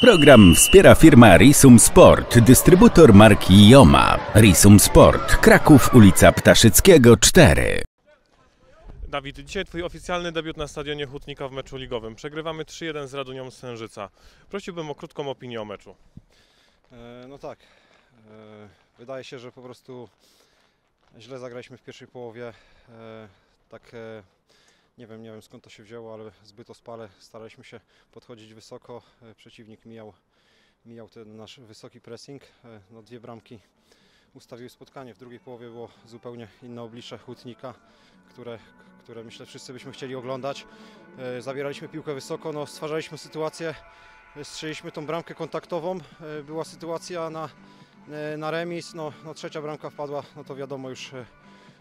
Program wspiera firma Risum Sport, dystrybutor marki Joma. Risum Sport, Kraków, ulica Ptaszyckiego 4. Dawid, dzisiaj twój oficjalny debiut na stadionie Hutnika w meczu ligowym. Przegrywamy 3-1 z Radunią Sężyca. Prosiłbym o krótką opinię o meczu. E, No tak. E, Wydaje się, że po prostu źle zagraliśmy w pierwszej połowie. E, Tak e, nie wiem, nie wiem skąd to się wzięło, ale zbyt ospale staraliśmy się podchodzić wysoko. E, Przeciwnik mijał, mijał ten nasz wysoki pressing. E, No dwie bramki ustawiły spotkanie. W drugiej połowie było zupełnie inne oblicze Hutnika, które, które myślę wszyscy byśmy chcieli oglądać. E, Zabieraliśmy piłkę wysoko, no stwarzaliśmy sytuację Strzeliśmy tą bramkę kontaktową. Była sytuacja na, na remis. No, no trzecia bramka wpadła, no to wiadomo już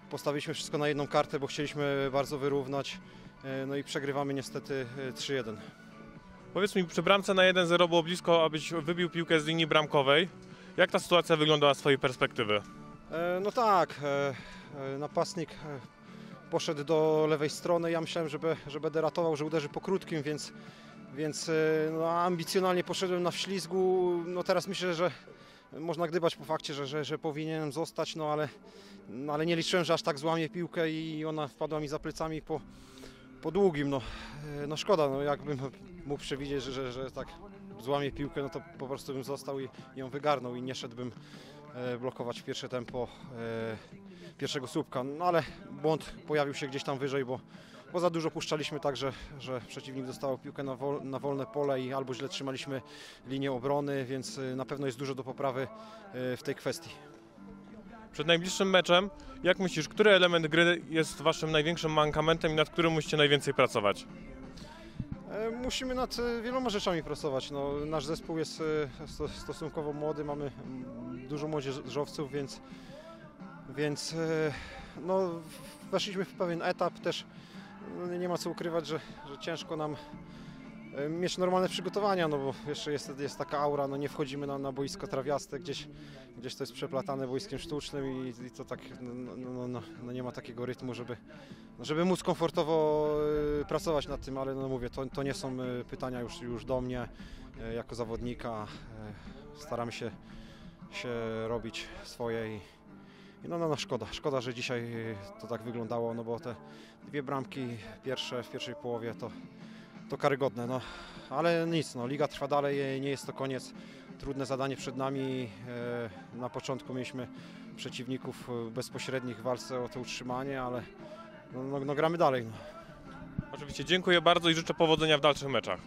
postawiliśmy wszystko na jedną kartę, bo chcieliśmy bardzo wyrównać. E, No i przegrywamy niestety e, 3-1. Powiedz mi, przy bramce na 1-0 było blisko, abyś wybił piłkę z linii bramkowej. Jak ta sytuacja wyglądała z twojej perspektywy? E, No tak, e, e, napastnik e, poszedł do lewej strony. Ja myślałem, że, be- że będę ratował, że uderzy po krótkim, więc, więc e, no, ambicjonalnie poszedłem na wślizgu. No teraz myślę, że można gdybać po fakcie, że, że, że powinienem zostać, no ale, no ale nie liczyłem, że aż tak złamie piłkę i ona wpadła mi za plecami po, po długim. No, E, no szkoda, no jakbym mógł przewidzieć, że, że, że tak złamie piłkę, no to po prostu bym został i ją wygarnął i nie szedłbym e, blokować pierwsze tempo e, pierwszego słupka. No ale błąd pojawił się gdzieś tam wyżej, bo, bo za dużo puszczaliśmy tak, że, że przeciwnik dostawał piłkę na, wol, na wolne pole i albo źle trzymaliśmy linię obrony, więc e, na pewno jest dużo do poprawy e, w tej kwestii. Przed najbliższym meczem, jak myślisz, który element gry jest waszym największym mankamentem i nad którym musicie najwięcej pracować? E, Musimy nad e, wieloma rzeczami pracować. No, nasz zespół jest sto- stosunkowo młody, mamy mm, dużo młodzieżowców, więc, więc no, weszliśmy w pewien etap też. No, nie ma co ukrywać, że, że ciężko nam e, mieć normalne przygotowania, no bo jeszcze jest, jest taka aura, no nie wchodzimy na, na boisko trawiaste, gdzieś, gdzieś to jest przeplatane boiskiem sztucznym i, i to tak no, no, no, no, no nie ma takiego rytmu, żeby, żeby móc komfortowo y, pracować nad tym, ale no mówię, to, to nie są y, pytania już, już do mnie y, jako zawodnika. Y, Staramy się, się robić swoje i no, no, no szkoda, szkoda, że dzisiaj to tak wyglądało, no bo te dwie bramki pierwsze w pierwszej połowie to, to karygodne, no ale nic, no liga trwa dalej, nie jest to koniec. Trudne zadanie przed nami. y, Na początku mieliśmy przeciwników y, bezpośrednich w walce o to utrzymanie, ale no, no, no gramy dalej. No. Oczywiście dziękuję bardzo i życzę powodzenia w dalszych meczach.